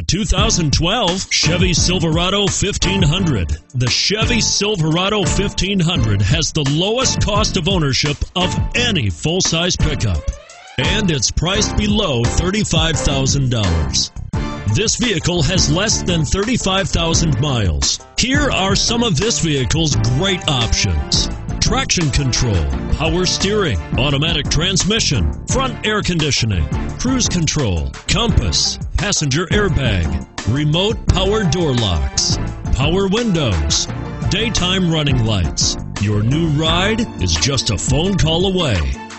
The 2012 Chevy Silverado 1500. The Chevy Silverado 1500 has the lowest cost of ownership of any full size pickup, and it's priced below $35,000. This vehicle has less than 35,000 miles. Here are some of this vehicle's great options traction control, power steering, automatic transmission, front air conditioning, cruise control, compass, passenger airbag, remote power door locks, power windows, daytime running lights. Your new ride is just a phone call away.